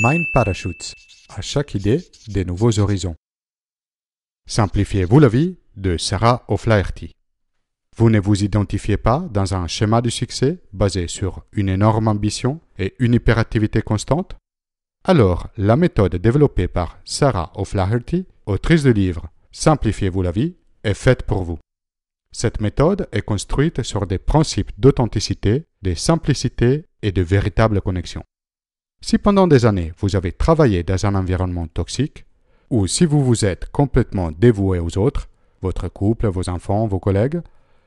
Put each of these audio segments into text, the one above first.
Mind Parachutes. À chaque idée, des nouveaux horizons. Simplifiez-vous la vie de Sarah O'Flaherty. Vous ne vous identifiez pas dans un schéma du succès basé sur une énorme ambition et une hyperactivité constante? Alors, la méthode développée par Sarah O'Flaherty, autrice du livre Simplifiez-vous la vie, est faite pour vous. Cette méthode est construite sur des principes d'authenticité, de simplicité et de véritable connexion. Si pendant des années vous avez travaillé dans un environnement toxique, ou si vous vous êtes complètement dévoué aux autres, votre couple, vos enfants, vos collègues,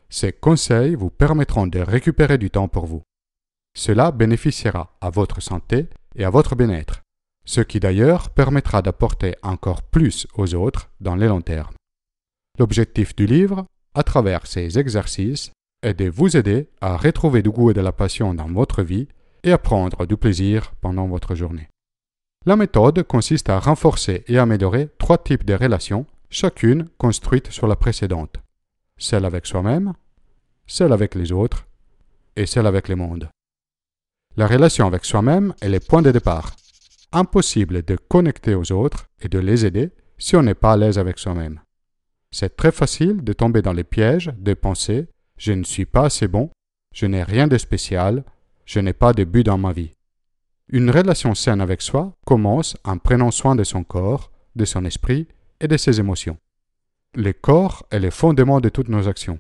ces conseils vous permettront de récupérer du temps pour vous. Cela bénéficiera à votre santé et à votre bien-être, ce qui d'ailleurs permettra d'apporter encore plus aux autres dans les long terme. L'objectif du livre, à travers ces exercices, est de vous aider à retrouver du goût et de la passion dans votre vie et à prendre du plaisir pendant votre journée. La méthode consiste à renforcer et améliorer trois types de relations, chacune construite sur la précédente. Celle avec soi-même, celle avec les autres et celle avec le monde. La relation avec soi-même est le point de départ. Impossible de connecter aux autres et de les aider si on n'est pas à l'aise avec soi-même. C'est très facile de tomber dans les pièges de penser je ne suis pas assez bon, je n'ai rien de spécial, je n'ai pas de but dans ma vie. Une relation saine avec soi commence en prenant soin de son corps, de son esprit et de ses émotions. Le corps est le fondement de toutes nos actions.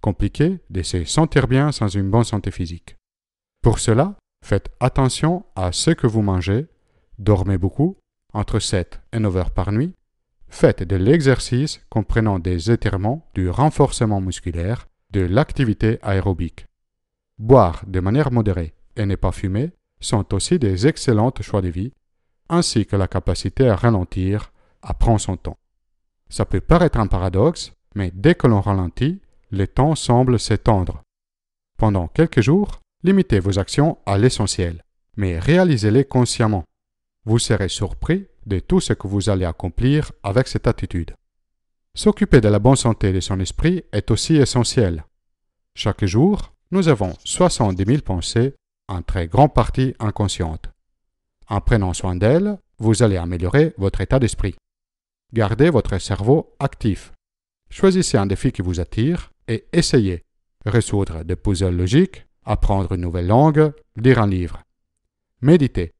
Compliqué de se sentir bien sans une bonne santé physique. Pour cela, faites attention à ce que vous mangez, dormez beaucoup, entre 7 et 9 heures par nuit, faites de l'exercice comprenant des étirements, du renforcement musculaire, de l'activité aérobique. Boire de manière modérée et ne pas fumer sont aussi des excellents choix de vie, ainsi que la capacité à ralentir, à prendre son temps. Ça peut paraître un paradoxe, mais dès que l'on ralentit, le temps semble s'étendre. Pendant quelques jours, limitez vos actions à l'essentiel, mais réalisez-les consciemment. Vous serez surpris de tout ce que vous allez accomplir avec cette attitude. S'occuper de la bonne santé de son esprit est aussi essentiel. Chaque jour, nous avons 70 000 pensées, en très grande partie inconscientes. En prenant soin d'elles, vous allez améliorer votre état d'esprit. Gardez votre cerveau actif. Choisissez un défi qui vous attire et essayez. Résoudre des puzzles logiques, apprendre une nouvelle langue, lire un livre. Méditez.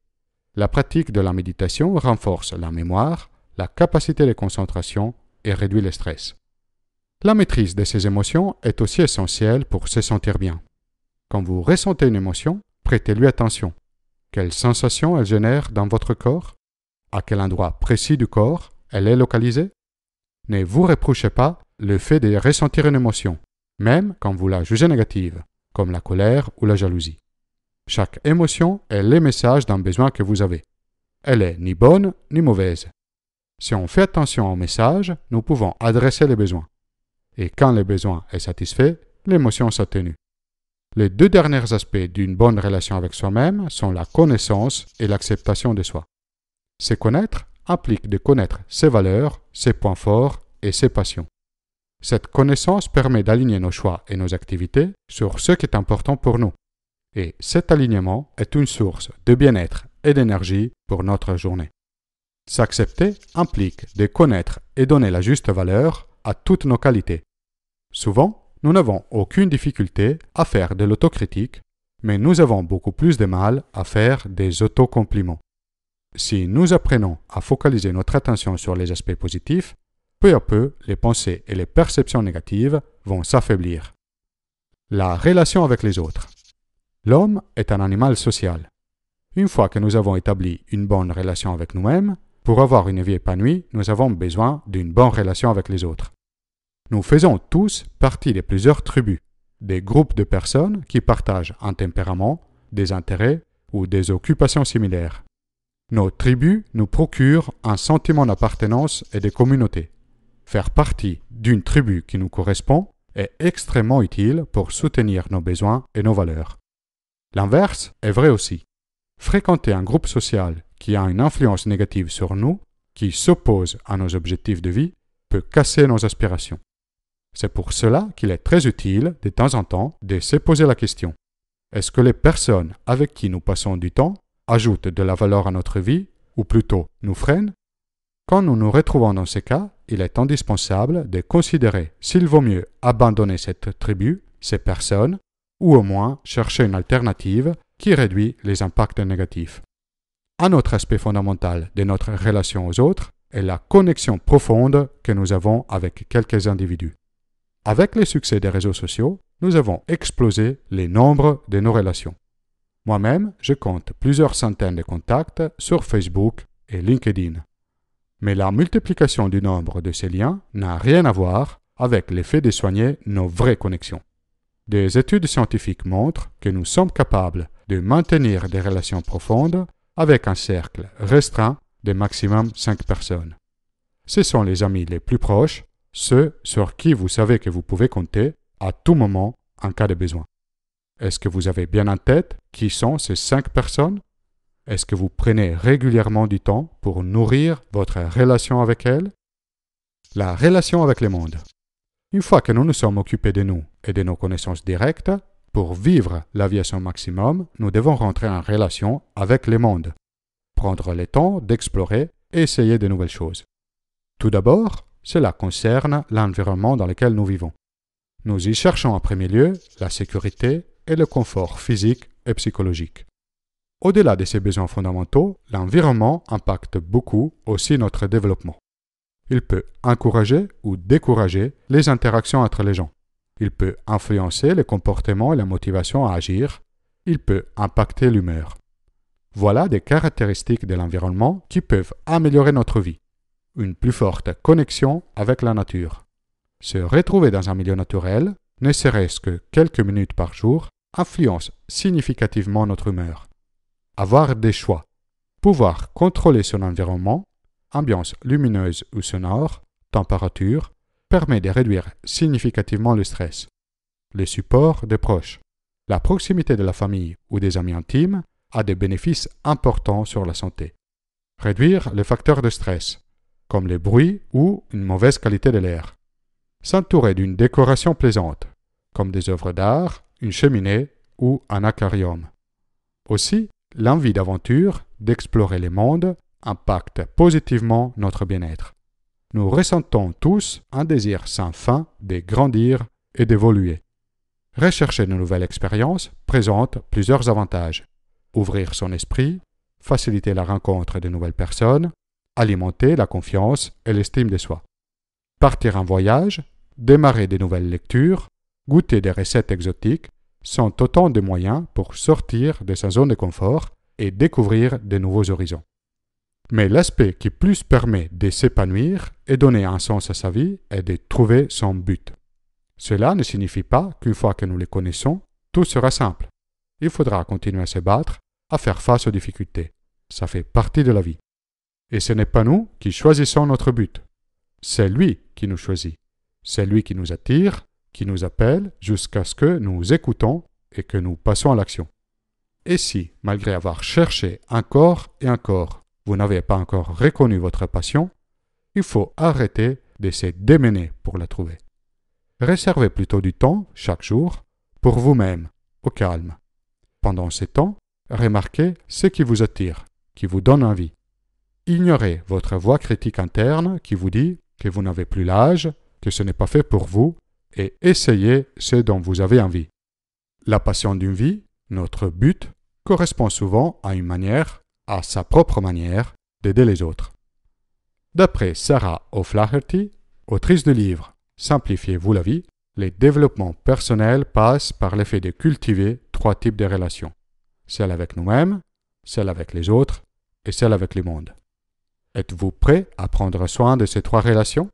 La pratique de la méditation renforce la mémoire, la capacité de concentration et réduit le stress. La maîtrise de ces émotions est aussi essentielle pour se sentir bien. Quand vous ressentez une émotion, prêtez-lui attention. Quelle sensation elle génère dans votre corps? À quel endroit précis du corps elle est localisée? Ne vous reprochez pas le fait de ressentir une émotion, même quand vous la jugez négative, comme la colère ou la jalousie. Chaque émotion est le message d'un besoin que vous avez. Elle est ni bonne ni mauvaise. Si on fait attention au message, nous pouvons adresser les besoins et quand le besoin est satisfait, l'émotion s'atténue. Les deux derniers aspects d'une bonne relation avec soi-même sont la connaissance et l'acceptation de soi. Se connaître implique de connaître ses valeurs, ses points forts et ses passions. Cette connaissance permet d'aligner nos choix et nos activités sur ce qui est important pour nous. Et cet alignement est une source de bien-être et d'énergie pour notre journée. S'accepter implique de connaître et donner la juste valeur à toutes nos qualités, Souvent, nous n'avons aucune difficulté à faire de l'autocritique, mais nous avons beaucoup plus de mal à faire des autocompliments. Si nous apprenons à focaliser notre attention sur les aspects positifs, peu à peu, les pensées et les perceptions négatives vont s'affaiblir. La relation avec les autres. L'homme est un animal social. Une fois que nous avons établi une bonne relation avec nous-mêmes, pour avoir une vie épanouie, nous avons besoin d'une bonne relation avec les autres. Nous faisons tous partie de plusieurs tribus, des groupes de personnes qui partagent un tempérament, des intérêts ou des occupations similaires. Nos tribus nous procurent un sentiment d'appartenance et de communauté. Faire partie d'une tribu qui nous correspond est extrêmement utile pour soutenir nos besoins et nos valeurs. L'inverse est vrai aussi. Fréquenter un groupe social qui a une influence négative sur nous, qui s'oppose à nos objectifs de vie, peut casser nos aspirations. C'est pour cela qu'il est très utile, de temps en temps, de se poser la question. Est-ce que les personnes avec qui nous passons du temps ajoute de la valeur à notre vie, ou plutôt nous freine, quand nous nous retrouvons dans ces cas, il est indispensable de considérer s'il vaut mieux abandonner cette tribu, ces personnes, ou au moins chercher une alternative qui réduit les impacts négatifs. Un autre aspect fondamental de notre relation aux autres est la connexion profonde que nous avons avec quelques individus. Avec le succès des réseaux sociaux, nous avons explosé les nombres de nos relations. Moi-même, je compte plusieurs centaines de contacts sur Facebook et LinkedIn. Mais la multiplication du nombre de ces liens n'a rien à voir avec l'effet de soigner nos vraies connexions. Des études scientifiques montrent que nous sommes capables de maintenir des relations profondes avec un cercle restreint de maximum 5 personnes. Ce sont les amis les plus proches, ceux sur qui vous savez que vous pouvez compter à tout moment en cas de besoin. Est-ce que vous avez bien en tête qui sont ces 5 personnes? Est-ce que vous prenez régulièrement du temps pour nourrir votre relation avec elles? La relation avec le monde. Une fois que nous nous sommes occupés de nous et de nos connaissances directes, pour vivre la vie à son maximum, nous devons rentrer en relation avec le monde, prendre le temps d'explorer et essayer de nouvelles choses. Tout d'abord, cela concerne l'environnement dans lequel nous vivons. Nous y cherchons en premier lieu la sécurité et le confort physique et psychologique. Au-delà de ces besoins fondamentaux, l'environnement impacte beaucoup aussi notre développement. Il peut encourager ou décourager les interactions entre les gens. Il peut influencer les comportements et la motivation à agir. Il peut impacter l'humeur. Voilà des caractéristiques de l'environnement qui peuvent améliorer notre vie. Une plus forte connexion avec la nature. Se retrouver dans un milieu naturel, ne serait-ce que quelques minutes par jour, influence significativement notre humeur. Avoir des choix. Pouvoir contrôler son environnement, ambiance lumineuse ou sonore, température, permet de réduire significativement le stress. Le support des proches. La proximité de la famille ou des amis intimes a des bénéfices importants sur la santé. Réduire les facteurs de stress, comme les bruits ou une mauvaise qualité de l'air. S'entourer d'une décoration plaisante, comme des œuvres d'art, une cheminée ou un aquarium. Aussi, l'envie d'aventure, d'explorer les mondes, impacte positivement notre bien-être nous ressentons tous un désir sans fin de grandir et d'évoluer. Rechercher de nouvelles expériences présente plusieurs avantages. Ouvrir son esprit, faciliter la rencontre de nouvelles personnes, alimenter la confiance et l'estime de soi. Partir en voyage, démarrer de nouvelles lectures, goûter des recettes exotiques sont autant de moyens pour sortir de sa zone de confort et découvrir de nouveaux horizons. Mais l'aspect qui plus permet de s'épanouir et donner un sens à sa vie est de trouver son but. Cela ne signifie pas qu'une fois que nous les connaissons, tout sera simple. Il faudra continuer à se battre, à faire face aux difficultés. Ça fait partie de la vie. Et ce n'est pas nous qui choisissons notre but. C'est lui qui nous choisit. C'est lui qui nous attire, qui nous appelle jusqu'à ce que nous écoutons et que nous passons à l'action. Et si, malgré avoir cherché encore et encore, vous n'avez pas encore reconnu votre passion, il faut arrêter de se démener pour la trouver. Réservez plutôt du temps, chaque jour, pour vous-même, au calme. Pendant ce temps, remarquez ce qui vous attire, qui vous donne envie. Ignorez votre voix critique interne qui vous dit que vous n'avez plus l'âge, que ce n'est pas fait pour vous, et essayez ce dont vous avez envie. La passion d'une vie, notre but, correspond souvent à une manière à sa propre manière d'aider les autres. D'après Sarah O'Flaherty, autrice du livre Simplifiez-vous la vie, les développements personnels passent par l'effet de cultiver trois types de relations. Celle avec nous-mêmes, celle avec les autres et celle avec le monde. Êtes-vous prêt à prendre soin de ces trois relations?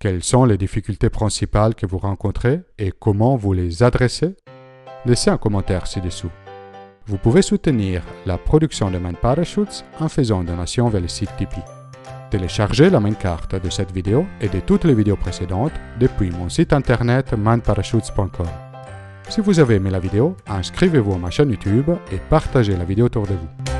Quelles sont les difficultés principales que vous rencontrez et comment vous les adressez? Laissez un commentaire ci-dessous. Vous pouvez soutenir la production de Mind Parachutes en faisant donation vers le site Tipeee. Téléchargez la main carte de cette vidéo et de toutes les vidéos précédentes depuis mon site internet mindparachutes.com. Si vous avez aimé la vidéo, inscrivez-vous à ma chaîne YouTube et partagez la vidéo autour de vous.